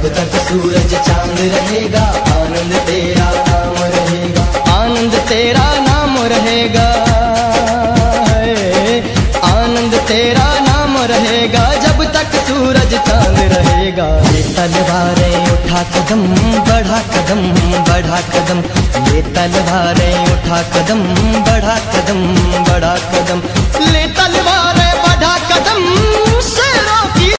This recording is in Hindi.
जब तक सूरज चाँद रहेगा आनंद तेरा नाम रहेगा। आनंद तेरा नाम रहेगा। आनंद तेरा नाम रहेगा जब तक सूरज चाँद रहेगा। ये तलवारें उठा कदम बढ़ा कदम बढ़ा कदम। ये तलवारें उठा कदम बढ़ा कदम बढ़ा कदम।